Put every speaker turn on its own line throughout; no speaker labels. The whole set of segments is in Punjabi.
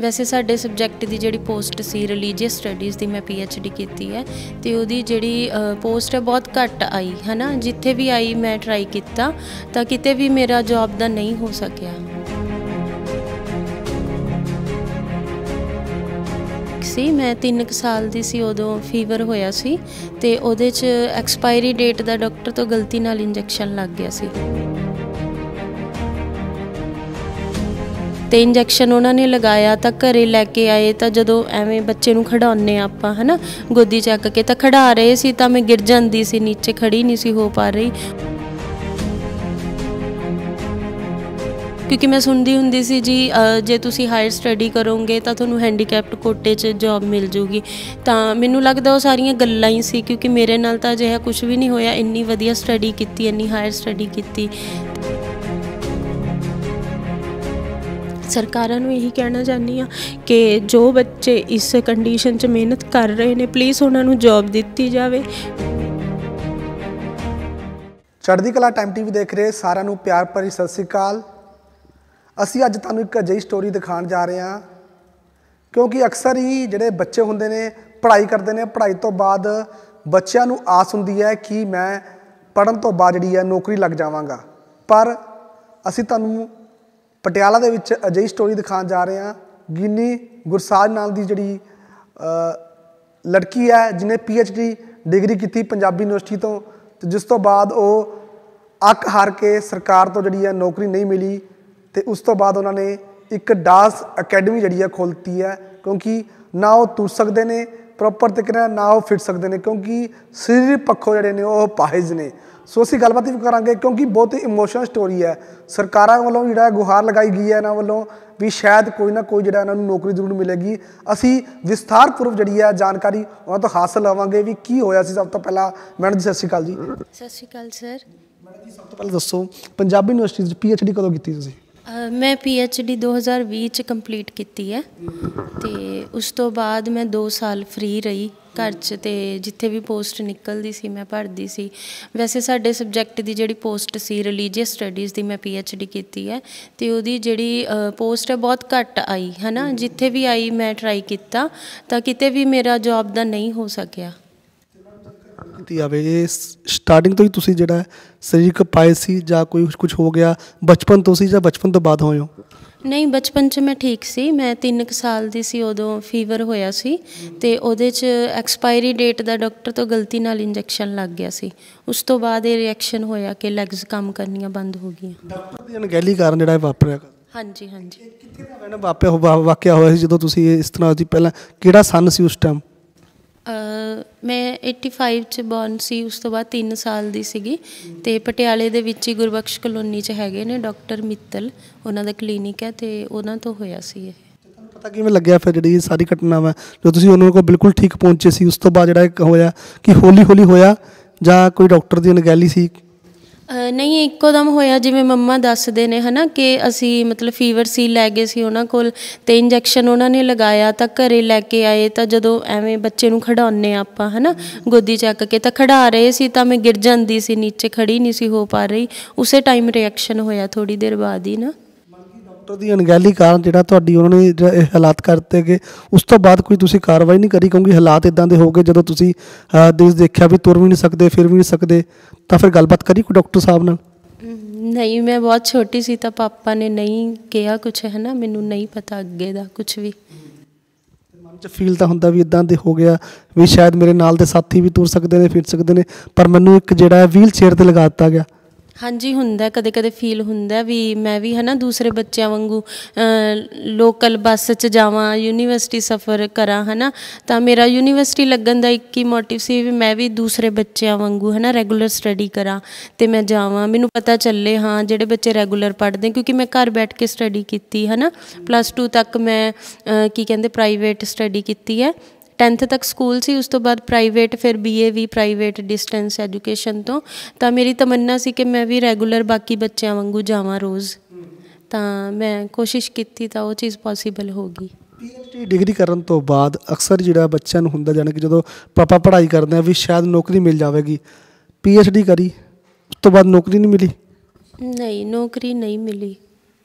ਵੈਸੇ ਸਾਡੇ ਸਬਜੈਕਟ ਦੀ ਜਿਹੜੀ ਪੋਸਟ ਸੀ ਰਿਲੀਜੀਅਸ ਸਟੱਡੀਜ਼ ਦੀ ਮੈਂ ਡੀ ਕੀਤੀ ਹੈ ਤੇ ਉਹਦੀ ਜਿਹੜੀ ਪੋਸਟ ਹੈ ਬਹੁਤ ਘੱਟ ਆਈ, ਹਨਾ? ਜਿੱਥੇ ਵੀ ਆਈ, ਮੈਂ ਟਰਾਈ ਕੀਤਾ ਤਾਂ ਕਿਤੇ ਵੀ ਮੇਰਾ ਜੌਬ ਦਾ ਨਹੀਂ ਹੋ ਸਕਿਆ। ਸੀ, ਮੈਂ 3 ਸਾਲ ਦੀ ਸੀ, ਉਦੋਂ ਫੀਵਰ ਹੋਇਆ ਸੀ ਤੇ ਉਹਦੇ ਚ ਐਕਸਪਾਇਰੀ ਡੇਟ ਦਾ ਡਾਕਟਰ ਤੋਂ ਗਲਤੀ ਨਾਲ ਇੰਜੈਕਸ਼ਨ ਲੱਗ ਗਿਆ ਸੀ। ਤੇ ਇੰਜੈਕਸ਼ਨ ਉਹਨਾਂ ਨੇ ਲਗਾਇਆ ਤਾਂ ਘਰੇ ਲੈ ਕੇ ਆਏ ਤਾਂ ਜਦੋਂ ਐਵੇਂ ਬੱਚੇ ਨੂੰ ਖੜਾਉਨੇ ਆਪਾਂ, ਹਨਾ, ਗੋਦੀ ਚੱਕ ਕੇ ਤਾਂ ਖੜਾ ਰਹੇ ਸੀ ਤਾਂ ਮੈਂ ਗਿਰ ਜਾਂਦੀ ਸੀ, ਨੀਚੇ ਖੜੀ ਨਹੀਂ ਸੀ ਹੋ ਪਾ ਰਹੀ। ਕਿਉਂਕਿ ਮੈਂ ਸੁਣਦੀ ਹੁੰਦੀ ਸੀ ਜੀ ਜੇ ਤੁਸੀਂ ਹਾਇਰ ਸਟੱਡੀ ਕਰੋਗੇ ਤਾਂ ਤੁਹਾਨੂੰ ਹੈਂਡੀਕੈਪਡ ਕੋਟੇ 'ਚ ਜੌਬ ਮਿਲ ਜੂਗੀ। ਤਾਂ ਮੈਨੂੰ ਲੱਗਦਾ ਉਹ ਸਾਰੀਆਂ ਗੱਲਾਂ ਹੀ ਸੀ, ਕਿਉਂਕਿ ਮੇਰੇ ਨਾਲ ਤਾਂ ਅਜਿਹਾ ਕੁਝ ਵੀ ਨਹੀਂ ਹੋਇਆ, ਇੰਨੀ ਵਧੀਆ ਸਟੱਡੀ ਕੀਤੀ, ਇੰਨੀ ਹਾਇਰ ਸਟੱਡੀ ਕੀਤੀ। ਸਰਕਾਰਾਂ ਨੂੰ ਇਹੀ ਕਹਿਣਾ ਚਾਹੁੰਦੀ ਆ ਕਿ ਜੋ ਬੱਚੇ ਇਸ ਕੰਡੀਸ਼ਨ 'ਚ ਮਿਹਨਤ ਕਰ ਰਹੇ ਨੇ ਪਲੀਜ਼ ਉਹਨਾਂ ਨੂੰ ਜੌਬ ਦਿੱਤੀ ਜਾਵੇ।
ਚੜ੍ਹਦੀ ਕਲਾ ਟਾਈਮ ਟੀਵੀ ਦੇਖ ਰਹੇ ਸਾਰਿਆਂ ਨੂੰ ਪਿਆਰ ਭਰੀ ਸਤਿ ਸ੍ਰੀ ਅਕਾਲ। ਅਸੀਂ ਅੱਜ ਤੁਹਾਨੂੰ ਇੱਕ ਅਜਿਹੀ ਸਟੋਰੀ ਦਿਖਾਉਣ ਜਾ ਰਹੇ ਹਾਂ, ਕਿਉਂਕਿ ਅਕਸਰ ਹੀ ਜਿਹੜੇ ਬੱਚੇ ਹੁੰਦੇ ਨੇ, ਪੜ੍ਹਾਈ ਕਰਦੇ ਨੇ, ਪੜ੍ਹਾਈ ਤੋਂ ਬਾਅਦ ਬੱਚਿਆਂ ਨੂੰ ਆਸ ਹੁੰਦੀ ਹੈ ਕਿ ਮੈਂ ਪੜ੍ਹਨ ਤੋਂ ਬਾਅਦ ਜਿਹੜੀ ਹੈ ਨੌਕਰੀ ਲੱਗ ਜਾਵਾਂਗਾ। ਪਰ ਅਸੀਂ ਤੁਹਾਨੂੰ ਪਟਿਆਲਾ ਦੇ ਵਿੱਚ ਅਜਿਹੀ ਸਟੋਰੀ ਦਿਖਾਉਣ ਜਾ ਰਹੇ ਹਾਂ, ਗਿੰਨੀ ਗੁਰਸਾਜ ਨਾਮ ਦੀ ਜਿਹੜੀ ਲੜਕੀ ਹੈ ਜਿਨੇ ਡੀ ਡਿਗਰੀ ਕੀਤੀ ਪੰਜਾਬੀ ਯੂਨੀਵਰਸਿਟੀ ਤੋਂ, ਤੇ ਜਿਸ ਤੋਂ ਬਾਅਦ ਉਹ ਅੱਕ ਹਾਰ ਕੇ ਸਰਕਾਰ ਤੋਂ ਜਿਹੜੀ ਹੈ ਨੌਕਰੀ ਨਹੀਂ ਮਿਲੀ, ਤੇ ਉਸ ਤੋਂ ਬਾਅਦ ਉਹਨਾਂ ਨੇ ਇੱਕ ਡਾਂਸ ਅਕੈਡਮੀ ਜਿਹੜੀ ਹੈ ਖੋਲਤੀ ਹੈ, ਕਿਉਂਕਿ ਨਾ ਉਹ ਤੁਰ ਸਕਦੇ ਨੇ ਪ੍ਰੋਪਰ ਤਰੀਕੇ ਨਾਲ ਨਾ ਉਹ ਫਿਟ ਸਕਦੇ ਨੇ ਕਿਉਂਕਿ ਸਰੀਰਕ ਪੱਖੋਂ ਜਿਹੜੇ ਨੇ ਉਹ ਪਾਹਿਜ ਨੇ। ਸੋ ਅਸੀਂ ਗੱਲਬਾਤ ਵੀ ਕਰਾਂਗੇ ਕਿਉਂਕਿ ਬਹੁਤ ਹੀ ਇਮੋਸ਼ਨਲ ਸਟੋਰੀ ਹੈ। ਸਰਕਾਰਾਂ ਵੱਲੋਂ ਜਿਹੜਾ ਗੁਹਾਰ ਲਗਾਈ ਗਈ ਹੈ ਇਹਨਾਂ ਵੱਲੋਂ ਵੀ ਸ਼ਾਇਦ ਕੋਈ ਨਾ ਕੋਈ ਜਿਹੜਾ ਇਹਨਾਂ ਨੂੰ ਨੌਕਰੀ ਜ਼ਰੂਰ ਮਿਲੇਗੀ। ਅਸੀਂ ਵਿਸਥਾਰਪੂਰਵਕ ਜਿਹੜੀ ਹੈ ਜਾਣਕਾਰੀ ਉਹਨਾਂ ਤੋਂ ਹਾਸਲ ਲਵਾਂਗੇ ਵੀ ਕੀ ਹੋਇਆ ਸੀ। ਸਭ ਤੋਂ ਪਹਿਲਾਂ ਮੈਡਮ ਜੀ ਸਤਿ ਸ਼੍ਰੀ ਅਕਾਲ ਜੀ।
ਸਤਿ ਸ਼੍ਰੀ ਅਕਾਲ ਸਰ।
ਮੈਡਮ ਜੀ ਸਭ ਤੋਂ ਪਹਿਲਾਂ ਦੱਸੋ ਪੰਜਾਬੀ ਯੂਨੀਵਰਸਿਟੀ ਵਿੱਚ ਡੀ ਕਦੋਂ ਕੀਤੀ ਤੁਸੀਂ?
ਮੈਂ ਪੀ ਮੈਂ ਡੀ 2020 ਚ ਕੰਪਲੀਟ ਕੀਤੀ ਹੈ ਤੇ ਉਸ ਤੋਂ ਬਾਅਦ ਮੈਂ 2 ਸਾਲ ਫ੍ਰੀ ਰਹੀ ਘਰ 'ਚ ਤੇ ਜਿੱਥੇ ਵੀ ਪੋਸਟ ਨਿਕਲਦੀ ਸੀ ਮੈਂ ਭਰਦੀ ਸੀ। ਵੈਸੇ ਸਾਡੇ ਸਬਜੈਕਟ ਦੀ ਜਿਹੜੀ ਪੋਸਟ ਸੀ ਰਿਲੀਜੀਅਸ ਸਟੱਡੀਜ਼ ਦੀ ਮੈਂ ਡੀ ਕੀਤੀ ਹੈ ਤੇ ਉਹਦੀ ਜਿਹੜੀ ਪੋਸਟ ਹੈ ਬਹੁਤ ਘੱਟ ਆਈ ਹੈ ਨਾ ਜਿੱਥੇ ਵੀ ਆਈ ਮੈਂ ਟਰਾਈ ਕੀਤਾ ਤਾਂ ਕਿਤੇ ਵੀ ਮੇਰਾ ਜੌਬ ਦਾ ਨਹੀਂ ਹੋ ਸਕਿਆ।
ਕੀਤੀ ਜਾਵੇ ਇਹ ਸਟਾਰਟਿੰਗ ਤੋਂ ਹੀ ਤੁਸੀਂ ਜਿਹੜਾ ਸਰੀਰਕ ਪਾਏ ਸੀ ਜਾਂ ਕੋਈ ਕੁਝ ਹੋ ਗਿਆ ਬਚਪਨ ਤੋਂ ਸੀ ਜਾਂ ਬਚਪਨ ਤੋਂ ਬਾਅਦ ਹੋਏ ਹੋ?
ਨਹੀਂ ਬਚਪਨ 'ਚ ਮੈਂ ਠੀਕ ਸੀ। ਮੈਂ 3 ਸਾਲ ਦੀ ਸੀ ਉਦੋਂ ਫੀਵਰ ਹੋਇਆ ਸੀ ਤੇ ਉਹਦੇ 'ਚ ਐਕਸਪਾਇਰੀ ਡੇਟ ਦਾ ਡਾਕਟਰ ਤੋਂ ਗਲਤੀ ਨਾਲ ਇੰਜੈਕਸ਼ਨ ਲੱਗ ਗਿਆ ਸੀ। ਉਸ ਤੋਂ ਬਾਅਦ ਇਹ ਰਿਐਕਸ਼ਨ ਹੋਇਆ ਕਿ ਲੈਗਸ ਕੰਮ ਕਰਨੀਆਂ ਬੰਦ ਹੋ ਗਈਆਂ।
ਡਾਕਟਰ ਦੀ ਅਣਗਹਿਲੀ ਕਾਰਨ ਜਿਹੜਾ ਵਾਪਰਿਆ।
ਹਾਂਜੀ ਹਾਂਜੀ।
ਕਿੱਥੇ ਦਾ ਮੈਡਮ ਵਾਪਿਆ ਵਾਕਿਆ ਹੋਇਆ ਸੀ ਜਦੋਂ ਤੁਸੀਂ ਇਸ ਤਰ੍ਹਾਂ ਦੀ ਪਹਿਲਾਂ ਕਿਹੜਾ ਸਨ ਸੀ ਉਸ ਟਾਈਮ
ਅ, ਮੈਂ 85 ਚ ਬੌਰਨ ਸੀ, ਉਸ ਤੋਂ ਬਾਅਦ 3 ਸਾਲ ਦੀ ਸੀਗੀ ਤੇ ਪਟਿਆਲੇ ਦੇ ਵਿੱਚ ਹੀ ਗੁਰਬਖਸ਼ ਕਲੋਨੀ ਚ ਹੈਗੇ ਨੇ ਡਾਕਟਰ ਮਿੱਤਲ, ਉਹਨਾਂ ਦਾ ਕਲੀਨਿਕ ਹੈ ਤੇ ਉਹਨਾਂ ਤੋਂ ਹੋਇਆ ਸੀ ਇਹ।
ਤੁਹਾਨੂੰ ਪਤਾ ਕਿਵੇਂ ਲੱਗਿਆ ਫਿਰ ਜਿਹੜੀ ਇਹ ਸਾਰੀ ਘਟਨਾ ਵਾ? ਜਦੋਂ ਤੁਸੀਂ ਉਹਨਾਂ ਕੋਲ ਬਿਲਕੁਲ ਠੀਕ ਪਹੁੰਚੇ ਸੀ, ਉਸ ਤੋਂ ਬਾਅਦ ਜਿਹੜਾ ਇੱਕ ਹੋਇਆ ਕਿ ਹੌਲੀ ਹੌਲੀ ਹੋਇਆ ਜਾਂ ਕੋਈ ਡਾਕਟਰ ਦੀ ਅਣਗਹਿਲੀ ਸੀ?
ਨਹੀਂ, ਇੱਕੋ ਦਮ ਹੋਇਆ, ਜਿਵੇਂ ਮੰਮਾ ਦੱਸਦੇ ਨੇ, ਹਨਾ, ਕਿ ਅਸੀਂ ਮਤਲਬ ਫੀਵਰ ਸੀ, ਲੈ ਗਏ ਸੀ ਉਹਨਾਂ ਕੋਲ ਤੇ ਇੰਜੈਕਸ਼ਨ ਉਹਨਾਂ ਨੇ ਲਗਾਇਆ, ਤਾਂ ਘਰੇ ਲੈ ਕੇ ਆਏ, ਤਾਂ ਜਦੋਂ ਐਵੇਂ ਬੱਚੇ ਨੂੰ ਖੜਾਉਨੇ ਆਪਾਂ, ਹਨਾ, ਗੋਦੀ ਚੱਕ ਕੇ, ਤਾਂ ਖੜਾ ਰਹੇ ਸੀ, ਤਾਂ ਮੈਂ ਗਿਰ ਜਾਂਦੀ ਸੀ, ਨੀਚੇ ਖੜੀ ਨਹੀਂ ਸੀ ਹੋ ਪਾ ਰਹੀ, ਉਸੇ ਟਾਈਮ ਰਿਐਕਸ਼ਨ ਹੋਇਆ ਥੋੜੀ ਦੇਰ ਬਾਅਦ ਹੀ ਨਾ।
ਡਾਕਟਰ ਦੀ ਅਣਗਹਿਲੀ ਕਾਰਨ ਜਿਹੜਾ ਤੁਹਾਡੀ ਉਹਨਾਂ ਨੇ ਇਹ ਹਾਲਾਤ ਕਰਤੇ ਕਿ ਉਸ ਤੋਂ ਬਾਅਦ ਕੋਈ ਤੁਸੀਂ ਕਾਰਵਾਈ ਨਹੀਂ ਕਰੀ ਕਿਉਂਕਿ ਹਾਲਾਤ ਇਦਾਂ ਦੇ ਹੋ ਗਏ ਜਦੋਂ ਤੁਸੀਂ ਦੇਖ ਦੇਖਿਆ ਵੀ ਤੁਰ ਵੀ ਨਹੀਂ ਸਕਦੇ ਫਿਰ ਵੀ ਨਹੀਂ ਸਕਦੇ ਤਾਂ ਫਿਰ ਗੱਲਬਾਤ ਕਰੀ ਕੋਈ ਡਾਕਟਰ ਸਾਹਿਬ ਨਾਲ?
ਨਹੀਂ ਮੈਂ ਬਹੁਤ ਛੋਟੀ ਸੀ ਤਾਂ ਪਾਪਾ ਨੇ ਨਹੀਂ ਕਿਹਾ ਕੁਝ ਹੈ ਨਾ ਮੈਨੂੰ ਨਹੀਂ ਪਤਾ ਅੱਗੇ ਦਾ ਕੁਝ ਵੀ।
ਮਨ 'ਚ ਫੀਲ ਤਾਂ ਹੁੰਦਾ ਵੀ ਇਦਾਂ ਦੇ ਹੋ ਗਿਆ ਵੀ ਸ਼ਾਇਦ ਮੇਰੇ ਨਾਲ ਦੇ ਸਾਥੀ ਵੀ ਤੁਰ ਸਕਦੇ ਨੇ ਫਿਰ ਸਕਦੇ ਨੇ ਪਰ ਮੈਨੂੰ ਇੱਕ ਜਿਹੜਾ ਹੈ ਵੀਲ ਚੇਅਰ ਤੇ ਲਗਾ ਦਿੱਤਾ ਗਿਆ।
ਹਾਂਜੀ ਹੁੰਦਾ ਕਦੇ ਕਦੇ ਫੀਲ ਹੁੰਦਾ ਵੀ ਮੈਂ ਵੀ ਹਨਾ ਦੂਸਰੇ ਬੱਚਿਆਂ ਵਾਂਗੂ ਲੋਕਲ ਬੱਸ 'ਚ ਜਾਵਾਂ ਯੂਨੀਵਰਸਿਟੀ ਸਫ਼ਰ ਕਰਾਂ ਹਨਾ, ਤਾਂ ਮੇਰਾ ਯੂਨੀਵਰਸਿਟੀ ਲੱਗਣ ਦਾ ਇੱਕ ਹੀ ਮੋਟਿਵ ਸੀ ਵੀ ਮੈਂ ਵੀ ਦੂਸਰੇ ਬੱਚਿਆਂ ਵਾਂਗੂ ਹਨਾ ਰੈਗੂਲਰ ਸਟੱਡੀ ਕਰਾਂ ਤੇ ਮੈਂ ਜਾਵਾਂ। ਮੈਨੂੰ ਪਤਾ ਚੱਲੇ ਹਾਂ ਜਿਹੜੇ ਬੱਚੇ ਰੈਗੂਲਰ ਪੜ੍ਹਦੇ, ਕਿਉਂਕਿ ਮੈਂ ਘਰ ਬੈਠ ਕੇ ਸਟੱਡੀ ਕੀਤੀ ਹਨਾ ਪਲੱਸ 2 ਤੱਕ ਮੈਂ ਕੀ ਕਹਿੰਦੇ ਪ੍ਰਾਈਵੇਟ ਸਟੱਡੀ ਕੀਤੀ ਹੈ। 10th ਤੱਕ ਸਕੂਲ ਸੀ ਉਸ ਤੋਂ ਬਾਅਦ ਪ੍ਰਾਈਵੇਟ ਫਿਰ ਬੀਏ ਵੀ ਪ੍ਰਾਈਵੇਟ ਡਿਸਟੈਂਸ ਐਜੂਕੇਸ਼ਨ ਤੋਂ। ਤਾਂ ਮੇਰੀ ਤਮੰਨਾ ਸੀ ਕਿ ਮੈਂ ਵੀ ਰੈਗੂਲਰ ਬਾਕੀ ਬੱਚਿਆਂ ਵਾਂਗੂ ਜਾਵਾਂ ਰੋਜ਼। ਤਾਂ ਮੈਂ ਕੋਸ਼ਿਸ਼ ਕੀਤੀ ਤਾਂ ਉਹ ਚੀਜ਼ ਪੋਸੀਬਲ ਹੋ ਗਈ।
ਪੀਐਚਡੀ ਡਿਗਰੀ ਕਰਨ ਤੋਂ ਬਾਅਦ ਅਕਸਰ ਜਿਹੜਾ ਬੱਚਿਆਂ ਨੂੰ ਹੁੰਦਾ ਜਾਣੀ ਕਿ ਜਦੋਂ ਪਾਪਾ ਪੜ੍ਹਾਈ ਕਰਦੇ ਆ ਵੀ ਸ਼ਾਇਦ ਨੌਕਰੀ ਮਿਲ ਜਾਵੇਗੀ ਪੀਐਚਡੀ ਕਰੀ ਉਸ ਤੋਂ ਬਾਅਦ ਨੌਕਰੀ ਨਹੀਂ ਮਿਲੀ?
ਨਹੀਂ ਨੌਕਰੀ ਨਹੀਂ ਮਿਲੀ।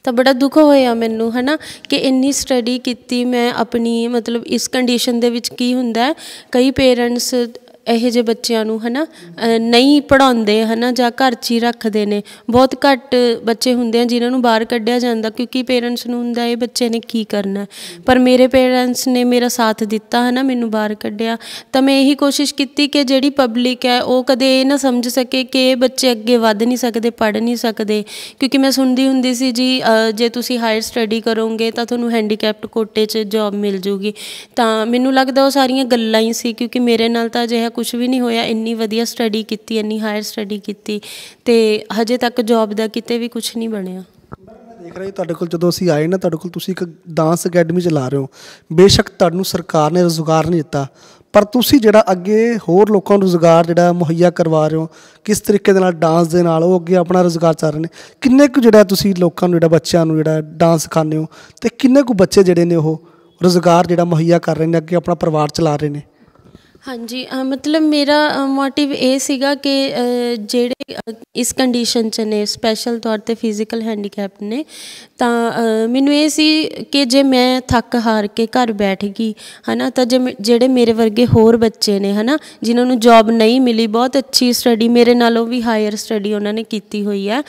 ਤਾਂ ਬੜਾ ਦੁੱਖ ਹੋਇਆ ਮੈਨੂੰ, ਹਨਾ, ਕਿ ਇੰਨੀ ਸਟੱਡੀ ਕੀਤੀ ਮੈਂ ਆਪਣੀ, ਮਤਲਬ ਇਸ ਕੰਡੀਸ਼ਨ ਦੇ ਵਿੱਚ ਕੀ ਹੁੰਦਾ ਕਈ ਪੇਰੈਂਟਸ ਇਹੋ ਜਿਹੇ ਬੱਚਿਆਂ ਨੂੰ ਹਨਾ ਅ, ਨਹੀਂ ਪੜਾਉਂਦੇ ਹਨਾ ਜਾਂ ਘਰ 'ਚ ਹੀ ਰੱਖਦੇ ਨੇ। ਬਹੁਤ ਘੱਟ ਬੱਚੇ ਹੁੰਦੇ ਆ ਜਿਨ੍ਹਾਂ ਨੂੰ ਬਾਹਰ ਕੱਢਿਆ ਜਾਂਦਾ ਕਿਉਂਕਿ ਪੇਰੈਂਟਸ ਨੂੰ ਹੁੰਦਾ ਇਹ ਬੱਚੇ ਨੇ ਕੀ ਕਰਨਾ। ਪਰ ਮੇਰੇ ਪੇਰੈਂਟਸ ਨੇ ਮੇਰਾ ਸਾਥ ਦਿੱਤਾ ਹਨਾ ਮੈਨੂੰ ਬਾਹਰ ਕੱਢਿਆ। ਤਾਂ ਮੈਂ ਇਹੀ ਕੋਸ਼ਿਸ਼ ਕੀਤੀ ਕਿ ਜਿਹੜੀ ਪਬਲਿਕ ਹੈ ਉਹ ਕਦੇ ਇਹ ਨਾ ਸਮਝ ਸਕੇ ਕਿ ਇਹ ਬੱਚੇ ਅੱਗੇ ਵੱਧ ਨਹੀਂ ਸਕਦੇ ਪੜ੍ਹ ਨਹੀਂ ਸਕਦੇ। ਕਿਉਂਕਿ ਮੈਂ ਸੁਣਦੀ ਹੁੰਦੀ ਸੀ ਜੀ ਜੇ ਤੁਸੀਂ ਹਾਇਰ ਸਟੱਡੀ ਕਰੋਗੇ ਤਾਂ ਤੁਹਾਨੂੰ ਹੈਂਡੀਕੈਪਟ ਕੋਟੇ 'ਚ ਜੌਬ ਮਿਲ ਜੂਗੀ। ਤਾਂ ਮੈਨੂੰ ਲੱਗਦਾ ਉਹ ਸਾਰੀਆਂ ਗੱਲਾਂ ਹੀ ਸੀ ਕਿਉਂਕਿ ਮੇਰੇ ਨਾਲ ਤਾਂ ਅਜਿਹਾ ਕੁਝ ਵੀ ਨਹੀਂ ਹੋਇਆ, ਇੰਨੀ ਵਧੀਆ ਸਟੱਡੀ ਕੀਤੀ, ਇੰਨੀ ਹਾਇਰ ਸਟੱਡੀ ਕੀਤੀ ਤੇ ਹਜੇ ਤੱਕ ਜੌਬ ਦਾ ਕਿਤੇ ਵੀ ਕੁਝ ਨਹੀਂ ਬਣਿਆ।
ਦੇਖ ਰਿਹਾ ਜੀ ਤੁਹਾਡੇ ਕੋਲ ਜਦੋਂ ਅਸੀਂ ਆਏ ਨਾ, ਤੁਹਾਡੇ ਕੋਲ ਤੁਸੀਂ ਇੱਕ ਡਾਂਸ ਅਕੈਡਮੀ ਚਲਾ ਰਹੇ ਹੋ। ਬੇਸ਼ੱਕ ਤੁਹਾਨੂੰ ਸਰਕਾਰ ਨੇ ਰੋਜ਼ਗਾਰ ਨਹੀਂ ਦਿੱਤਾ, ਪਰ ਤੁਸੀਂ ਜਿਹੜਾ ਅੱਗੇ ਹੋਰ ਲੋਕਾਂ ਨੂੰ ਰੋਜ਼ਗਾਰ ਜਿਹੜਾ ਮੁਹੱਈਆ ਕਰਵਾ ਰਹੇ ਹੋ, ਕਿਸ ਤਰੀਕੇ ਦੇ ਨਾਲ ਡਾਂਸ ਦੇ ਨਾਲ ਉਹ ਅੱਗੇ ਆਪਣਾ ਰੋਜ਼ਗਾਰ ਚਲਾ ਰਹੇ ਨੇ, ਕਿੰਨੇ ਕੁ ਜਿਹੜਾ ਤੁਸੀਂ ਲੋਕਾਂ ਨੂੰ, ਜਿਹੜਾ ਬੱਚਿਆਂ ਨੂੰ ਜਿਹੜਾ ਡਾਂਸ ਸਿਖਾਉਂਦੇ ਹੋ ਤੇ ਕਿੰਨੇ ਕੁ ਬੱਚੇ ਜਿਹੜੇ ਨੇ ਉਹ ਰੋਜ਼ਗਾਰ ਜਿਹੜਾ ਮੁਹੱਈਆ ਕਰ ਰਹੇ ਨੇ, ਅੱਗੇ ਆਪਣਾ ਪਰਿਵਾਰ ਚਲਾ ਰਹੇ ਨੇ?
ਹਾਂਜੀ ਮਤਲਬ ਮੇਰਾ ਮੋਟਿਵ ਇਹ ਸੀਗਾ ਕਿ ਜਿਹੜੇ ਇਸ ਕੰਡੀਸ਼ਨ 'ਚ ਨੇ ਸਪੈਸ਼ਲ ਤੌਰ ਤੇ ਫਿਜ਼ੀਕਲ ਹੈਂਡੀਕੈਪ ਨੇ, ਤਾਂ ਮੈਨੂੰ ਇਹ ਸੀ ਕਿ ਜੇ ਮੈਂ ਥੱਕ ਹਾਰ ਕੇ ਘਰ ਬੈਠ ਗਈ, ਹਨਾ, ਤਾਂ ਜੇ ਮੇ- ਜਿਹੜੇ ਮੇਰੇ ਵਰਗੇ ਹੋਰ ਬੱਚੇ ਨੇ, ਹਨਾ, ਜਿਨ੍ਹਾਂ ਨੂੰ ਜੌਬ ਨਹੀਂ ਮਿਲੀ, ਬਹੁਤ ਅੱਛੀ ਸਟੱਡੀ ਮੇਰੇ ਨਾਲੋਂ ਵੀ ਹਾਇਰ ਸਟੱਡੀ ਉਹਨਾਂ ਨੇ ਕੀਤੀ ਹੋਈ ਹੈ,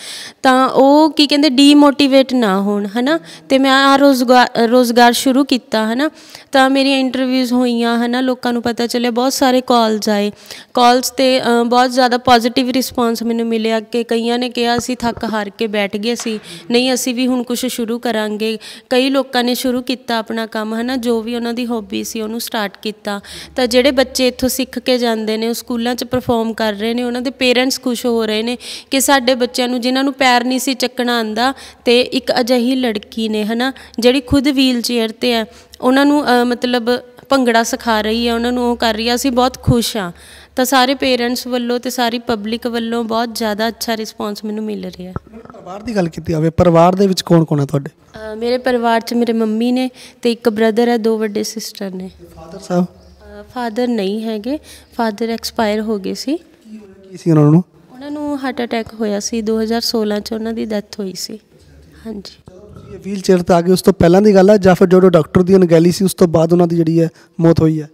ਤਾਂ ਉਹ ਕੀ ਕਹਿੰਦੇ ਡੀਮੋਟੀਵੇਟ ਨਾ ਹੋਣ, ਹਨਾ, ਤੇ ਮੈਂ ਆ ਰੋਜ਼ਗਾਰ ਰੋਜ਼ਗਾਰ ਸ਼ੁਰੂ ਕੀਤਾ, ਹਨਾ, ਤਾਂ ਮੇਰੀਆਂ ਇੰਟਰਵਿਊਜ਼ ਹੋਈਆਂ, ਹਨਾ, ਲੋਕਾਂ ਨੂੰ ਪਤਾ ਚੱਲਿਆ ਬਹੁਤ ਸਾਰੇ ਕਾਲਸ ਆਏ। ਕਾਲਸ ਤੇ ਬਹੁਤ ਜ਼ਿਆਦਾ ਪੋਜ਼ਿਟਿਵ ਰਿਸਪਾਂਸ ਮੈਨੂੰ ਮਿਲਿਆ ਕਿ ਕਈਆਂ ਨੇ ਕਿਹਾ, ਅਸੀਂ ਥੱਕ ਹਾਰ ਕੇ ਬੈਠ ਗਏ ਸੀ। ਨਹੀਂ, ਅਸੀਂ ਵੀ ਹੁਣ ਕੁਝ ਸ਼ੁਰੂ ਕਰਾਂਗੇ। ਕਈ ਲੋਕਾਂ ਨੇ ਸ਼ੁਰੂ ਕੀਤਾ ਆਪਣਾ ਕੰਮ, ਹਨਾ? ਜੋ ਵੀ ਉਹਨਾਂ ਦੀ ਹੌਬੀ ਸੀ, ਉਹਨੂੰ ਸਟਾਰਟ ਕੀਤਾ। ਤਾਂ ਜਿਹੜੇ ਬੱਚੇ ਇੱਥੋਂ ਸਿੱਖ ਕੇ ਜਾਂਦੇ ਨੇ, ਉਹ ਸਕੂਲਾਂ 'ਚ ਪਰਫਾਰਮ ਕਰ ਰਹੇ ਨੇ, ਉਹਨਾਂ ਦੇ ਪੇਰੈਂਟਸ ਖੁਸ਼ ਹੋ ਰਹੇ ਨੇ ਕਿ ਸਾਡੇ ਬੱਚਿਆਂ ਨੂੰ, ਜਿਨ੍ਹਾਂ ਨੂੰ ਪੈਰ ਨਹੀਂ ਸੀ ਚੱਕਣਾ ਆਂਦਾ ਤੇ ਇੱਕ ਅਜਿਹੀ ਲੜਕੀ ਨੇ, ਹਨਾ? ਜਿਹੜੀ ਖੁਦ ਵੀਲ ਚੇਅਰ ਤੇ ਹੈ, ਉਹਨਾਂ ਨੂੰ ਮਤਲਬ ਭੰਗੜਾ ਸਿਖਾ ਰਹੀ ਹੈ ਉਹਨਾਂ ਨੂੰ ਉਹ ਕਰ ਰਹੀ ਹੈ। ਅਸੀਂ ਬਹੁਤ ਖੁਸ਼ ਹਾਂ। ਤਾਂ ਸਾਰੇ ਪੇਰੈਂਟਸ ਵੱਲੋਂ ਤੇ ਸਾਰੀ ਪਬਲਿਕ ਵੱਲੋਂ ਬਹੁਤ ਜ਼ਿਆਦਾ ਅੱਛਾ ਰਿਸਪਾਂਸ ਮੈਨੂੰ ਮਿਲ ਰਿਹਾ
ਪਰਿਵਾਰ ਦੀ ਗੱਲ ਕੀਤੀ ਜਾਵੇ ਪਰਿਵਾਰ ਦੇ ਵਿੱਚ ਕੌਣ ਕੌਣ ਹੈ ਤੁਹਾਡੇ?
ਮੇਰੇ ਪਰਿਵਾਰ 'ਚ ਮੇਰੇ ਮੰਮੀ ਨੇ ਤੇ ਇੱਕ ਬ੍ਰਦਰ ਹੈ ਦੋ ਵੱਡੇ ਸਿਸਟਰ ਨੇ।
ਫਾਦਰ ਸਾਹਿਬ?
ਫਾਦਰ ਨਹੀਂ ਹੈਗੇ ਫਾਦਰ ਐਕਸਪਾਇਰ ਹੋ ਗਏ ਸੀ।
ਕੀ ਸੀ ਉਹਨਾਂ ਨੂੰ?
ਉਹਨਾਂ ਨੂੰ ਹਾਰਟ ਅਟੈਕ ਹੋਇਆ ਸੀ 2016 ਚ ਉਹਨਾਂ ਦੀ ਡੈਥ ਹੋਈ ਸੀ। ਹਾਂਜੀ।
ਇਹ ਵੀਲ ਚੇਅਰ ਤੇ ਆ ਗਏ ਉਸ ਤੋਂ ਪਹਿਲਾਂ ਦੀ ਗੱਲ ਹੈ ਜਾਂ ਫਿਰ ਜਦੋਂ ਡਾਕਟਰ ਦੀ ਅਣਗਹਿਲੀ ਸੀ ਉਸ ਤੋਂ ਬਾਅਦ ਉਹਨਾਂ ਦੀ ਜਿਹੜੀ ਹੈ ਮੌਤ ਹੋਈ ਹੈ?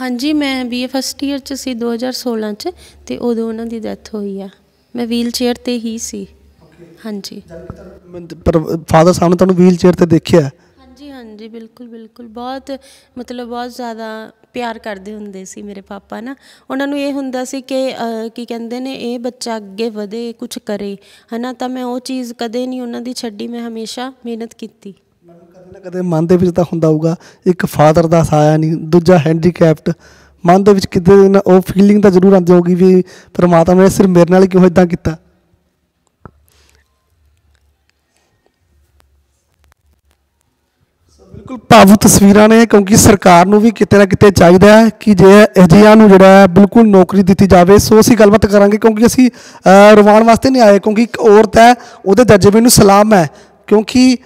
ਹਾਂਜੀ ਮੈਂ ਬੀਏ ਫਸਟ ਈਅਰ ਚ ਸੀ 2016 ਚ ਤੇ ਉਦੋਂ ਉਹਨਾਂ ਦੀ ਡੈਥ ਹੋਈ ਆ। ਮੈਂ ਵੀਲ ਚੇਅਰ ਤੇ ਹੀ ਸੀ। ਹਾਂਜੀ।
ਪਰ ਫਾਦਰ ਸਾਹਿਬ ਨੇ ਤੁਹਾਨੂੰ ਵੀਲ ਚੇਅਰ ਤੇ ਦੇਖਿਆ।
ਹਾਂਜੀ, ਬਿਲਕੁਲ ਬਿਲਕੁਲ। ਬਹੁਤ, ਮਤਲਬ ਬਹੁਤ ਜ਼ਿਆਦਾ ਪਿਆਰ ਕਰਦੇ ਹੁੰਦੇ ਸੀ ਮੇਰੇ ਪਾਪਾ ਨਾ। ਉਹਨਾਂ ਨੂੰ ਇਹ ਹੁੰਦਾ ਸੀ ਕਿ ਕੀ ਕਹਿੰਦੇ ਨੇ, ਇਹ ਬੱਚਾ ਅੱਗੇ ਵਧੇ ਕੁਝ ਕਰੇ, ਹਨਾ? ਤਾਂ ਮੈਂ ਉਹ ਚੀਜ਼ ਕਦੇ ਨਹੀਂ ਉਹਨਾਂ ਦੀ ਛੱਡੀ, ਮੈਂ ਹਮੇਸ਼ਾ ਮਿਹਨਤ ਕੀਤੀ।
ਕਦੇ ਨਾ ਕਦੇ ਮਨ ਦੇ ਵਿੱਚ ਤਾਂ ਹੁੰਦਾ ਹੋਊਗਾ, ਇੱਕ ਫਾਦਰ ਦਾ ਸਾਇਆ ਨਹੀਂ, ਦੂਜਾ ਹੈਂਡੀਕੈਪਟ ਮਨ ਦੇ ਵਿੱਚ ਕਿਤੇ ਨਾ ਉਹ ਫੀਲਿੰਗ ਤਾਂ ਜ਼ਰੂਰ ਆਉਂਦੀ ਹੋਊਗੀ ਵੀ ਪਰਮਾਤਮਾ ਨੇ ਸਿਰਫ ਮੇਰੇ ਨਾਲ ਹੀ ਕਿਉਂ ਇਦਾਂ ਕੀਤਾ? ਬਿਲਕੁਲ ਭਾਵੁਕ ਤਸਵੀਰਾਂ ਨੇ ਕਿਉਂਕਿ ਸਰਕਾਰ ਨੂੰ ਵੀ ਕਿਤੇ ਨਾ ਕਿਤੇ ਚਾਹੀਦਾ ਹੈ ਕਿ ਜੇ ਅਜਿਹਾ ਨੂੰ ਜਿਹੜਾ ਹੈ ਬਿਲਕੁਲ ਨੌਕਰੀ ਦਿੱਤੀ ਜਾਵੇ ਸੋ ਅਸੀਂ ਗੱਲਬਾਤ ਕਰਾਂਗੇ ਕਿਉਂਕਿ ਅਸੀਂ ਅ, ਰਵਾਉਣ ਵਾਸਤੇ ਨਹੀਂ ਆਏ ਕਿਉਂਕਿ ਇੱਕ ਔਰਤ ਹੈ ਉਹਦੇ ਜਜ਼ਬੇ ਨੂੰ ਸਲਾਮ ਹੈ ਕਿਉਂਕਿ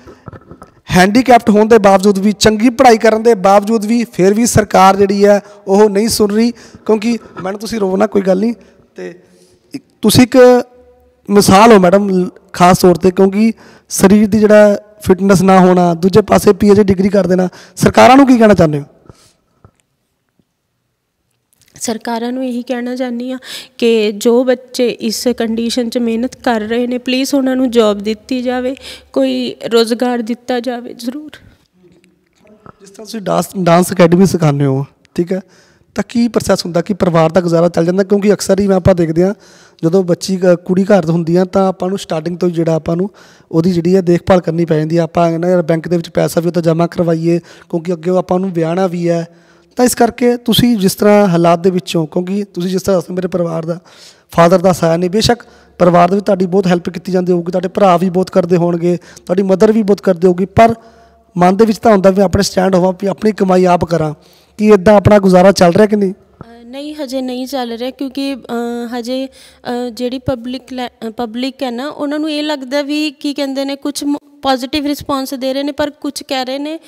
ਹੈਂਡੀਕੈਪਟ ਹੋਣ ਦੇ ਬਾਵਜੂਦ ਵੀ ਚੰਗੀ ਪੜ੍ਹਾਈ ਕਰਨ ਦੇ ਬਾਵਜੂਦ ਵੀ ਫਿਰ ਵੀ ਸਰਕਾਰ ਜਿਹੜੀ ਹੈ ਉਹ ਨਹੀਂ ਸੁਣ ਰਹੀ ਕਿਉਂਕਿ ਮੈਡਮ ਤੁਸੀਂ ਰੋਵੋ ਨਾ ਕੋਈ ਗੱਲ ਨਹੀਂ ਤੇ ਤੁਸੀਂ ਇੱਕ ਮਿਸਾਲ ਹੋ ਮੈਡਮ ਖਾਸ ਤੌਰ ਤੇ ਕਿਉਂਕਿ ਸਰੀਰ ਦੀ ਜਿਹੜਾ ਫਿਟਨੈਸ ਨਾ ਹੋਣਾ ਦੂਜੇ ਪਾਸੇ ਪੀਐਚਡੀ ਡਿਗਰੀ ਕਰ ਦੇਣਾ ਸਰਕਾਰਾਂ ਨੂੰ ਕੀ ਕਹਿਣਾ ਚਾਹੁੰਦੇ ਹੋ?
ਸਰਕਾਰਾਂ ਨੂੰ ਇਹੀ ਕਹਿਣਾ ਚਾਹੁੰਦੀ ਆ ਕਿ ਜੋ ਬੱਚੇ ਇਸ ਕੰਡੀਸ਼ਨ 'ਚ ਮਿਹਨਤ ਕਰ ਰਹੇ ਨੇ ਪਲੀਜ਼ ਉਹਨਾਂ ਨੂੰ ਜੌਬ ਦਿੱਤੀ ਜਾਵੇ ਕੋਈ ਰੋਜ਼ਗਾਰ ਦਿੱਤਾ ਜਾਵੇ ਜ਼ਰੂਰ।
ਜਿਸ ਤਰ੍ਹਾਂ ਤੁਸੀਂ ਡਾਂਸ ਡਾਂਸ ਅਕੈਡਮੀ ਸਿਖਾਉਂਦੇ ਹੋ ਠੀਕ ਹੈ? ਤਾਂ ਕੀ ਪ੍ਰੋਸੈਸ ਹੁੰਦਾ, ਕਿ ਪਰਿਵਾਰ ਦਾ ਗੁਜ਼ਾਰਾ ਚੱਲ ਜਾਂਦਾ? ਕਿਉਂਕਿ ਅਕਸਰ ਹੀ ਮੈਂ ਆਪਾਂ ਦੇਖਦੇ ਹਾਂ, ਜਦੋਂ ਬੱਚੀ ਕੁੜੀ ਘਰ ਤੋਂ ਹੁੰਦੀ ਆ, ਤਾਂ ਆਪਾਂ ਨੂੰ ਸਟਾਰਟਿੰਗ ਤੋਂ ਹੀ ਜਿਹੜਾ ਆਪਾਂ ਨੂੰ ਉਹਦੀ ਜਿਹੜੀ ਹੈ ਦੇਖਭਾਲ ਕਰਨੀ ਪੈ ਜਾਂਦੀ ਆ। ਆਪਾਂ ਕਹਿੰਦੇ ਯਾਰ ਬੈਂਕ ਦੇ ਵਿੱਚ ਪੈਸਾ ਵੀ ਉਹ ਤਾਂ ਜਮ੍ਹਾਂ ਕਰਵਾਈਏ, ਕਿਉਂਕਿ ਅੱਗੇ ਆਪਾਂ ਨੂੰ ਵਿਆਹਣਾ ਵੀ ਹੈ। ਤਾਂ ਇਸ ਕਰਕੇ ਤੁਸੀਂ ਜਿਸ ਤਰ੍ਹਾਂ ਹਾਲਾਤ ਦੇ ਵਿੱਚੋਂ, ਕਿਉਂਕਿ ਤੁਸੀਂ ਜਿਸ ਤਰ੍ਹਾਂ ਦੱਸਦੇ ਮੇਰੇ ਪਰਿਵਾਰ ਦਾ ਫਾਦਰ ਦਾ ਸਾਇਆ ਨਹੀਂ, ਬੇਸ਼ੱਕ ਪਰਿਵਾਰ ਦੇ ਵਿੱਚ ਤੁਹਾਡੀ ਬਹੁਤ ਹੈਲਪ ਕੀਤੀ ਜਾਂਦੀ ਹੋਊਗੀ, ਤੁਹਾਡੇ ਭਰਾ ਵੀ ਬਹੁਤ ਕਰਦੇ ਹੋਣਗੇ, ਤੁਹਾਡੀ ਮਦਰ ਵੀ ਬਹੁਤ ਕਰਦੇ ਹੋਊਗੀ, ਪਰ ਮਨ ਦੇ ਵਿੱਚ ਤਾਂ ਹੁੰਦਾ ਵੀ ਆਪਣੇ ਸਟੈਂਡ ਹੋਵਾਂ, ਵੀ ਆਪਣੀ ਕਮਾਈ ਆਪ ਕਰਾਂ। ਕੀ ਇਦਾਂ ਆਪਣਾ ਗੁਜ਼ਾਰਾ ਚੱਲ ਰਿਹਾ ਕਿ ਨਹੀਂ?
ਨਹੀਂ, ਹਜੇ ਨਹੀਂ ਚੱਲ ਰਿਹਾ ਕਿਉਂਕਿ ਹਜੇ ਜਿਹੜੀ ਪਬਲਿਕ ਪਬਲਿਕ ਹੈ ਨਾ, ਉਹਨਾਂ ਨੂੰ ਇਹ ਲੱਗਦਾ ਵੀ ਕੀ ਕਹਿੰਦੇ ਨੇ ਕੁਝ ਪੋਜ਼ਿਟਿਵ ਰਿਸਪੌਂਸ ਦੇ ਰਹੇ ਨੇ ਪਰ ਕੁਝ ਕਹਿ ਰਹੇ ਨੇ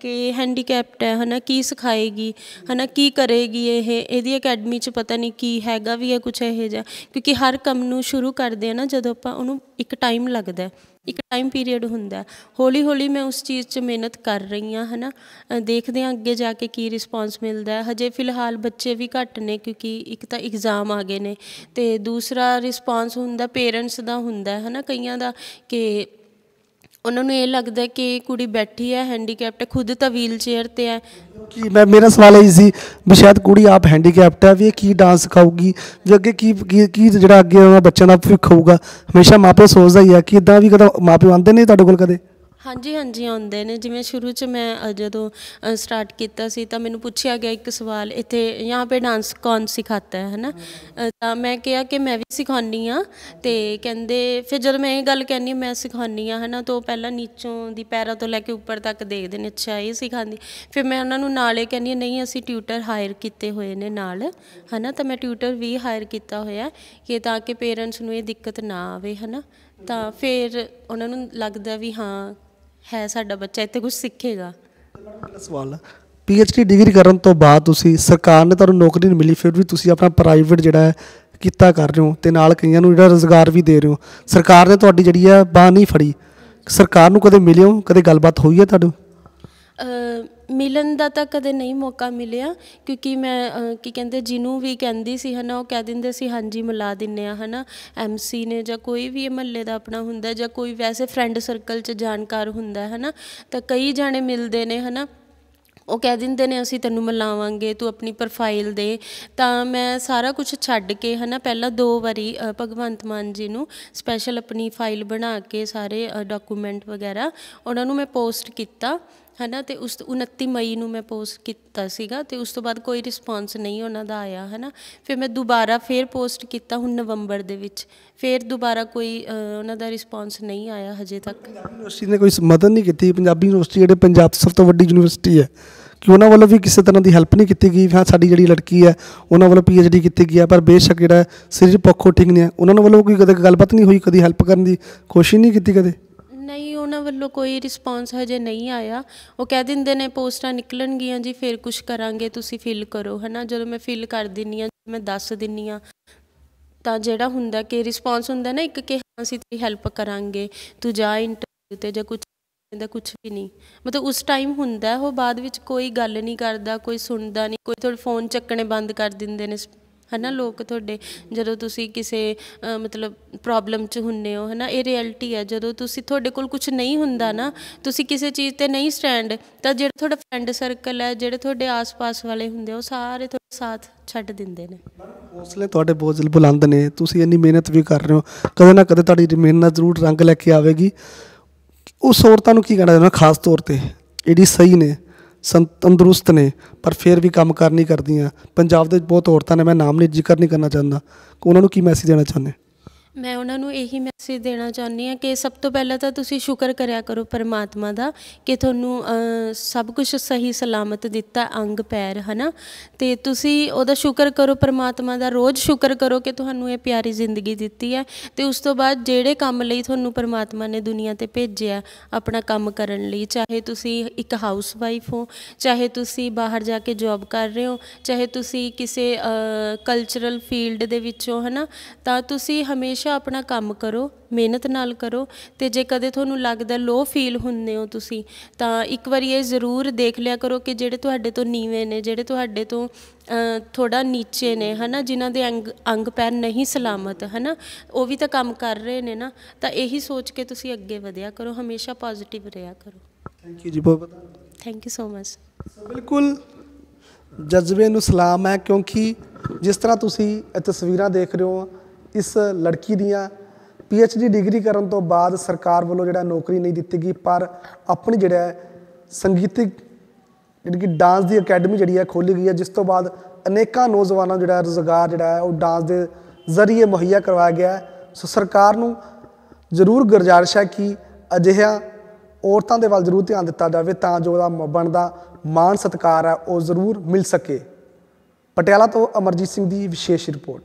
ਕਿ ਹੈਂਡੀਕੈਪਟ ਹੈ ਹਨਾ ਕੀ ਸਿਖਾਏਗੀ ਹਨਾ ਕੀ ਕਰੇਗੀ ਇਹ ਇਹਦੀ ਅਕੈਡਮੀ 'ਚ ਪਤਾ ਨਹੀਂ ਕੀ ਹੈਗਾ ਵੀ ਹੈ ਕੁਝ ਇਹੋ ਜਿਹਾ। ਕਿਉਂਕਿ ਹਰ ਕੰਮ ਨੂੰ ਸ਼ੁਰੂ ਕਰਦੇ ਆ ਨਾ ਜਦੋਂ ਆਪਾਂ ਉਹਨੂੰ ਇੱਕ ਟਾਈਮ ਲੱਗਦਾ ਇੱਕ ਟਾਈਮ ਪੀਰੀਅਡ ਹੁੰਦਾ ਹੌਲੀ ਹੌਲੀ ਮੈਂ ਉਸ ਚੀਜ਼ 'ਚ ਮਿਹਨਤ ਕਰ ਰਹੀ ਹਾਂ ਹਨਾ ਅ, ਦੇਖਦੇ ਹਾਂ ਅੱਗੇ ਜਾ ਕੇ ਕੀ ਰਿਸਪੌਂਸ ਮਿਲਦਾ ਹਜੇ ਫਿਲਹਾਲ ਬੱਚੇ ਵੀ ਘੱਟ ਨੇ ਕਿਉਂਕਿ ਇੱਕ ਤਾਂ ਐਗਜ਼ਾਮ ਆ ਗਏ ਨੇ ਤੇ ਦੂਸਰਾ ਰਿਸਪੌਂਸ ਹੁੰਦਾ ਪੇਰੈਂਟਸ ਦਾ ਹੁੰਦਾ ਹੈ ਹਨਾ ਕਈਆਂ ਦਾ ਕਿ ਉਹਨਾਂ ਨੂੰ ਇਹ ਲੱਗਦਾ ਕਿ ਕੁੜੀ ਬੈਠੀ ਹੈ ਹੈਂਡੀਕੈਪਟ ਖੁਦ ਤਾਂ ਵੀਲ ਚੇਅਰ ਤੇ ਹੈ।
ਕਿ ਮੈਂ, ਮੇਰਾ ਸਵਾਲ ਇਹ ਸੀ ਵੀ ਸ਼ਾਇਦ ਕੁੜੀ ਆਪ ਹੈਂਡੀਕੈਪਟ ਹੈ ਵੀ ਇਹ ਕੀ ਡਾਂਸ ਸਿਖਾਊਗੀ? ਵੀ ਅੱਗੇ ਕੀ ਕੀ ਕੀ ਜਿਹੜਾ ਅੱਗੇ ਉਹਨਾਂ ਬੱਚਿਆਂ ਦਾ ਭਵਿੱਖ ਹੋਊਗਾ? ਹਮੇਸ਼ਾ ਮਾਪੇ ਸੋਚਦਾ ਹੀ ਆ ਕਿ ਇਦਾਂ ਵੀ ਕਦੇ ਮਾਪੇ ਆਉਂਦੇ ਨੇ ਤੁਹਾਡੇ ਕੋਲ ਕਦੇ?
ਹਾਂਜੀ ਹਾਂਜੀ, ਆਉਂਦੇ ਨੇ। ਜਿਵੇਂ ਸ਼ੁਰੂ 'ਚ ਮੈਂ ਜਦੋਂ ਸਟਾਰਟ ਕੀਤਾ ਸੀ, ਤਾਂ ਮੈਨੂੰ ਪੁੱਛਿਆ ਗਿਆ ਇੱਕ ਸਵਾਲ, ਇੱਥੇ ਯਹਾਂ ਪੇ ਡਾਂਸ ਕੌਣ ਸਿਖਾਤਾ ਹੈ, ਹਨਾ? ਤਾਂ ਮੈਂ ਕਿਹਾ ਕਿ ਮੈਂ ਵੀ ਸਿਖਾਉਣੀ ਆ। ਤੇ ਕਹਿੰਦੇ, ਫਿਰ ਜਦੋਂ ਮੈਂ ਇਹ ਗੱਲ ਕਹਿੰਨੀ ਮੈਂ ਸਿਖਾਉਣੀ ਆ, ਹਨਾ, ਤੋਂ ਪਹਿਲਾਂ ਨੀਚੋਂ ਦੀ ਪੈਰਾਂ ਤੋਂ ਲੈ ਕੇ ਉੱਪਰ ਤੱਕ ਦੇਖਦੇ ਨੇ, ਅੱਛਾ, ਇਹ ਸਿਖਾਉਂਦੀ। ਫਿਰ ਮੈਂ ਉਹਨਾਂ ਨੂੰ ਨਾਲੇ ਕਹਿੰਨੀ ਨਹੀਂ, ਅਸੀਂ ਟਿਊਟਰ ਹਾਇਰ ਕੀਤੇ ਹੋਏ ਨੇ ਨਾਲ, ਹਨਾ? ਤਾਂ ਮੈਂ ਟਿਊਟਰ ਵੀ ਹਾਇਰ ਕੀਤਾ ਹੋਇਆ, ਕਿ ਤਾਂ ਕਿ ਪੇਰੈਂਟਸ ਨੂੰ ਇਹ ਦਿੱਕਤ ਨਾ ਆਵੇ, ਹਨਾ? ਤਾਂ ਫਿਰ ਉਹਨਾਂ ਨੂੰ ਲੱਗਦਾ ਵੀ ਹਾਂ ਹੈ ਸਾਡਾ ਬੱਚਾ ਇੱਥੇ ਕੁਝ ਸਿੱਖੇਗਾ।
ਮੇਰਾ ਸਵਾਲ ਹੈ ਡੀ ਡਿਗਰੀ ਕਰਨ ਤੋਂ ਬਾਅਦ ਤੁਸੀਂ ਸਰਕਾਰ ਨੇ ਤੁਹਾਨੂੰ ਨੌਕਰੀ ਨਹੀਂ ਮਿਲੀ ਫਿਰ ਵੀ ਤੁਸੀਂ ਆਪਣਾ ਪ੍ਰਾਈਵੇਟ ਜਿਹੜਾ ਹੈ ਕੀਤਾ ਕਰ ਰਹੇ ਹੋ ਤੇ ਨਾਲ ਕਈਆਂ ਨੂੰ ਜਿਹੜਾ ਰੋਜ਼ਗਾਰ ਵੀ ਦੇ ਰਹੇ ਹੋ। ਸਰਕਾਰ ਨੇ ਤੁਹਾਡੀ ਜਿਹੜੀ ਹੈ ਬਾਹ ਨਹੀਂ ਫੜੀ। ਸਰਕਾਰ ਨੂੰ ਕਦੇ ਮਿਲੇ ਹੋ ਕਦੇ ਗੱਲਬਾਤ ਹੋਈ ਹੈ ਤੁਹਾਡੀ?
ਮਿਲਣ ਦਾ ਤਾਂ ਕਦੇ ਨਹੀਂ ਮੌਕਾ ਮਿਲਿਆ, ਕਿਉਂਕਿ ਮੈਂ ਕੀ ਕਹਿੰਦੇ, ਜਿਹਨੂੰ ਵੀ ਕਹਿੰਦੀ ਸੀ ਹਨਾ, ਉਹ ਕਹਿ ਦਿੰਦੇ ਸੀ, ਹਾਂਜੀ, ਮਿਲਾ ਦਿੰਨੇ ਆ, ਹਨਾ। ਐਮਸੀ ਨੇ ਜਾਂ ਕੋਈ ਵੀ ਮਹੱਲੇ ਦਾ ਆਪਣਾ ਹੁੰਦਾ, ਜਾਂ ਕੋਈ ਵੈਸੇ ਫਰੈਂਡ ਸਰਕਲ 'ਚ ਜਾਣਕਾਰ ਹੁੰਦਾ ਹੈ ਹਨਾ, ਤਾਂ ਕਈ ਜਾਣੇ ਮਿਲਦੇ ਨੇ, ਹਨਾ। ਉਹ ਕਹਿ ਦਿੰਦੇ ਨੇ, ਅਸੀਂ ਤੈਨੂੰ ਮਿਲਾਵਾਂਗੇ, ਤੂੰ ਆਪਣੀ ਪ੍ਰੋਫਾਈਲ ਦੇ। ਤਾਂ ਮੈਂ ਸਾਰਾ ਕੁਝ ਛੱਡ ਕੇ, ਹਨਾ, ਪਹਿਲਾਂ ਦੋ ਵਾਰੀ ਭਗਵੰਤ ਮਾਨ ਜੀ ਨੂੰ ਸਪੈਸ਼ਲ ਆਪਣੀ ਫਾਈਲ ਬਣਾ ਕੇ ਸਾਰੇ ਡਾਕੂਮੈਂਟ ਵਗੈਰਾ, ਉਹਨਾਂ ਨੂੰ ਮੈਂ ਪੋਸਟ ਕੀਤਾ। ਹਨਾ, ਤੇ ਉਸ 29 ਮਈ ਨੂੰ ਮੈਂ ਪੋਸਟ ਕੀਤਾ ਸੀਗਾ, ਤੇ ਉਸ ਤੋਂ ਬਾਅਦ ਕੋਈ ਰਿਸਪਾਂਸ ਨਹੀਂ ਉਹਨਾਂ ਦਾ ਆਇਆ, ਹਨਾ। ਫਿਰ ਮੈਂ ਦੁਬਾਰਾ ਫੇਰ ਪੋਸਟ ਕੀਤਾ ਹੁਣ ਨਵੰਬਰ ਦੇ ਵਿੱਚ। ਫੇਰ ਦੁਬਾਰਾ ਕੋਈ ਉਹਨਾਂ ਦਾ ਰਿਸਪਾਂਸ ਨਹੀਂ ਆਇਆ ਹਜੇ ਤੱਕ।
ਯੂਨੀਵਰਸਿਟੀ ਨੇ ਕੋਈ ਮਦਦ ਨਹੀਂ ਕੀਤੀ। ਪੰਜਾਬੀ ਯੂਨੀਵਰਸਿਟੀ ਜਿਹੜੇ ਪੰਜਾਬ ਦੀ ਸਭ ਤੋਂ ਵੱਡੀ ਯੂਨੀਵਰਸਿਟੀ ਹੈ, ਕਿ ਉਹਨਾਂ ਵੱਲੋਂ ਵੀ ਕਿਸੇ ਤਰ੍ਹਾਂ ਦੀ ਹੈਲਪ ਨਹੀਂ ਕੀਤੀ ਗਈ ਹਾਂ, ਸਾਡੀ ਜਿਹੜੀ ਲੜਕੀ ਹੈ, ਉਹਨਾਂ ਵੱਲੋਂ ਡੀ ਕੀਤੀ ਗਈ ਹੈ, ਪਰ ਬੇਸ਼ੱਕ ਜਿਹੜਾ ਸਰੀਰ ਪੱਖੋਂ ਠੀਕ ਨਹੀਂ ਹੈ ਉਹਨਾਂ ਵੱਲੋਂ ਕੋਈ ਕਦੇ ਗੱਲਬਾਤ ਨਹੀਂ ਹੋਈ, ਕਦੀ ਹੈਲਪ ਕਰਨ ਦੀ ਕੋਸ਼ਿਸ਼ ਨਹੀਂ ਕੀਤੀ ਕਦੇ?
ਨਹੀਂ ਉਹਨਾਂ ਵੱਲੋਂ ਕੋਈ ਰਿਸਪਾਂਸ ਹਜੇ ਨਹੀਂ ਆਇਆ। ਉਹ ਕਹਿ ਦਿੰਦੇ ਨੇ ਪੋਸਟਾਂ ਨਿਕਲਣਗੀਆਂ ਜੀ ਫਿਰ ਕੁਝ ਕਰਾਂਗੇ ਤੁਸੀਂ ਫਿਲ ਕਰੋ। ਹਨਾ? ਜਦੋਂ ਮੈਂ ਫਿਲ ਕਰ ਦਿੰਨੀ ਆ ਮੈਂ ਦੱਸ ਦਿੰਨੀ ਆ ਤਾਂ ਜਿਹੜਾ ਹੁੰਦਾ ਕਿ ਰਿਸਪਾਂਸ ਹੁੰਦਾ ਨਾ ਇੱਕ ਕਿ ਹਾਂ, ਅਸੀਂ ਤੇਰੀ ਹੈਲਪ ਕਰਾਂਗੇ ਤੂੰ ਜਾ ਇੰਟਰਵਿਊ ਤੇ ਜਾਂ ਕੁਝ ਦਾ ਕੁਝ ਵੀ ਨਹੀਂ। ਮਤਲਬ ਉਸ ਟਾਈਮ ਹੁੰਦਾ ਉਹ ਬਾਅਦ ਵਿੱਚ ਕੋਈ ਗੱਲ ਨਹੀਂ ਕਰਦਾ ਕੋਈ ਸੁਣਦਾ ਨਹੀਂ ਕੋਈ ਤੁਹਾਡੇ ਫੋਨ ਚੱਕਣੇ ਬੰਦ ਕਰ ਦਿੰਦੇ ਨੇ ਹਨਾ, ਲੋਕ ਤੁਹਾਡੇ ਜਦੋਂ ਤੁਸੀਂ ਕਿਸੇ ਮਤਲਬ ਪ੍ਰੋਬਲਮ 'ਚ ਹੁੰਨੇ ਹੋ, ਹਨਾ, ਇਹ ਰਿਐਲਿਟੀ ਹੈ ਜਦੋਂ ਤੁਸੀਂ ਤੁਹਾਡੇ ਕੋਲ ਕੁਝ ਨਹੀਂ ਹੁੰਦਾ ਨਾ, ਤੁਸੀਂ ਕਿਸੇ ਚੀਜ਼ ਤੇ ਨਹੀਂ ਸਟੈਂਡ ਤਾਂ ਜਿਹੜਾ ਤੁਹਾਡਾ ਫਰੈਂਡ ਸਰਕਲ ਹੈ ਜਿਹੜੇ ਤੁਹਾਡੇ ਆਸ-ਪਾਸ ਵਾਲੇ ਹੁੰਦੇ ਉਹ ਸਾਰੇ ਤੁਹਾਡਾ ਸਾਥ ਛੱਡ ਦਿੰਦੇ ਨੇ।
ਹੌਸਲੇ ਤੁਹਾਡੇ ਬਹੁਤ ਬੁਲੰਦ ਨੇ, ਤੁਸੀਂ ਇੰਨੀ ਮਿਹਨਤ ਵੀ ਕਰ ਰਹੇ ਹੋ, ਕਦੇ ਨਾ ਕਦੇ ਤੁਹਾਡੀ ਮਿਹਨਤ ਜ਼ਰੂਰ ਰੰਗ ਲੈ ਕੇ ਆਵੇਗੀ। ਉਸ ਔਰਤਾਂ ਨੂੰ ਕੀ ਕਹਿਣਾ ਚਾਹੁੰਦਾ ਖਾਸ ਤੌਰ ਤੇ ਇਹਦੀ ਸਹੀ ਨੇ? ਤੰਦਰੁਸਤ ਨੇ, ਪਰ ਫਿਰ ਵੀ ਕੰਮ ਕਰ ਨਹੀਂ ਕਰਦੀਆਂ। ਪੰਜਾਬ ਦੇ ਬਹੁਤ ਔਰਤਾਂ ਨੇ, ਮੈਂ ਨਾਮ ਨਹੀਂ ਜ਼ਿਕਰ ਨਹੀਂ ਕਰਨਾ ਚਾਹੁੰਦਾ। ਉਹਨਾਂ ਨੂੰ ਕੀ ਮੈਸੇਜ ਦੇਣਾ ਚਾਹੁੰਦੇ?
ਮੈਂ ਉਹਨਾਂ ਨੂੰ ਇਹੀ ਮੈਸੇਜ ਦੇਣਾ ਚਾਹੁੰਦੀ ਹਾਂ ਕਿ ਸਭ ਤੋਂ ਪਹਿਲਾਂ ਤਾਂ ਤੁਸੀਂ ਸ਼ੁਕਰ ਕਰਿਆ ਕਰੋ ਪਰਮਾਤਮਾ ਦਾ ਕਿ ਤੁਹਾਨੂੰ ਸਭ ਕੁਝ ਸਹੀ ਸਲਾਮਤ ਦਿੱਤਾ, ਅੰਗ ਪੈਰ, ਹਨਾ? ਤੇ ਤੁਸੀਂ ਉਹਦਾ ਸ਼ੁਕਰ ਕਰੋ, ਪਰਮਾਤਮਾ ਦਾ ਰੋਜ਼ ਸ਼ੁਕਰ ਕਰੋ ਕਿ ਤੁਹਾਨੂੰ ਇਹ ਪਿਆਰੀ ਜ਼ਿੰਦਗੀ ਦਿੱਤੀ ਹੈ ਤੇ ਉਸ ਤੋਂ ਬਾਅਦ ਜਿਹੜੇ ਕੰਮ ਲਈ ਤੁਹਾਨੂੰ ਪਰਮਾਤਮਾ ਨੇ ਦੁਨੀਆ ਤੇ ਭੇਜਿਆ, ਆਪਣਾ ਕੰਮ ਕਰਨ ਲਈ, ਚਾਹੇ ਤੁਸੀਂ ਇੱਕ ਹਾਊਸ ਵਾਈਫ ਹੋ, ਚਾਹੇ ਤੁਸੀਂ ਬਾਹਰ ਜਾ ਕੇ ਜੌਬ ਕਰ ਰਹੇ ਹੋ, ਚਾਹੇ ਤੁਸੀਂ ਕਿਸੇ ਕਲਚਰਲ ਫੀਲਡ ਦੇ ਵਿੱਚੋਂ ਹਨਾ? ਤਾਂ ਤੁਸੀਂ ਹਮੇਸ਼ਾ ਆਪਣਾ ਕੰਮ ਕਰੋ ਮਿਹਨਤ ਨਾਲ ਕਰੋ ਤੇ ਜੇ ਕਦੇ ਤੁਹਾਨੂੰ ਲੱਗਦਾ ਲੋ ਫੀਲ ਹੁੰਦੇ ਹੋ ਤੁਸੀਂ ਤਾਂ ਇੱਕ ਵਾਰੀ ਇਹ ਜ਼ਰੂਰ ਦੇਖ ਲਿਆ ਕਰੋ ਕਿ ਜਿਹੜੇ ਤੁਹਾਡੇ ਤੋਂ ਨੀਵੇਂ ਨੇ ਜਿਹੜੇ ਤੁਹਾਡੇ ਤੋਂ ਥੋੜਾ ਨੀਚੇ ਨੇ ਹਨਾ ਜਿਨ੍ਹਾਂ ਦੇ ਅੰਗ ਅੰਗ ਪੈਰ ਨਹੀਂ ਸਲਾਮਤ ਹਨਾ ਉਹ ਵੀ ਤਾਂ ਕੰਮ ਕਰ ਰਹੇ ਨੇ ਨਾ ਤਾਂ ਇਹੀ ਸੋਚ ਕੇ ਤੁਸੀਂ ਅੱਗੇ ਵਧਿਆ ਕਰੋ ਹਮੇਸ਼ਾ ਪੋਜ਼ਿਟਿਵ ਰਿਹਾ ਕਰੋ।
ਥੈਂਕ ਯੂ ਜੀ ਬਹੁਤ ਬਹੁਤ
ਥੈਂਕ ਯੂ ਸੋ ਮਚ
ਬਿਲਕੁਲ ਜਜ਼ਬੇ ਨੂੰ ਸਲਾਮ ਹੈ ਕਿਉਂਕਿ ਜਿਸ ਤਰ੍ਹਾਂ ਤੁਸੀਂ ਇਹ ਤਸਵੀਰਾਂ ਦੇਖ ਰਹੇ ਹੋ ਇਸ ਲੜਕੀ ਦੀਆਂ ਡੀ ਡਿਗਰੀ ਕਰਨ ਤੋਂ ਬਾਅਦ ਸਰਕਾਰ ਵੱਲੋਂ ਜਿਹੜਾ ਨੌਕਰੀ ਨਹੀਂ ਦਿੱਤੀ ਗਈ, ਪਰ ਆਪਣੀ ਜਿਹੜਾ ਸੰਗੀਤਿਕ ਜਿਹੜੀ ਕਿ ਡਾਂਸ ਦੀ ਅਕੈਡਮੀ ਜਿਹੜੀ ਹੈ ਖੋਲੀ ਗਈ ਹੈ, ਜਿਸ ਤੋਂ ਬਾਅਦ ਅਨੇਕਾਂ ਨੌਜਵਾਨਾਂ ਨੂੰ ਜਿਹੜਾ ਰੋਜ਼ਗਾਰ ਜਿਹੜਾ ਹੈ ਉਹ ਡਾਂਸ ਦੇ ਜ਼ਰੀਏ ਮੁਹੱਈਆ ਕਰਵਾਇਆ ਗਿਆ ਹੈ। ਸੋ ਸਰਕਾਰ ਨੂੰ ਜ਼ਰੂਰ ਗੁਜ਼ਾਰਿਸ਼ ਹੈ ਕਿ ਅਜਿਹੀਆਂ ਔਰਤਾਂ ਦੇ ਵੱਲ ਜ਼ਰੂਰ ਧਿਆਨ ਦਿੱਤਾ ਜਾਵੇ ਤਾਂ ਜੋ ਉਹਦਾ ਬਣਦਾ ਮਾਣ ਸਤਿਕਾਰ ਹੈ, ਉਹ ਜ਼ਰੂਰ ਮਿਲ ਸਕੇ। ਪਟਿਆਲਾ ਤੋਂ ਅਮਰਜੀਤ ਸਿੰਘ ਦੀ ਵਿਸ਼ੇਸ਼ ਰਿਪੋਰਟ।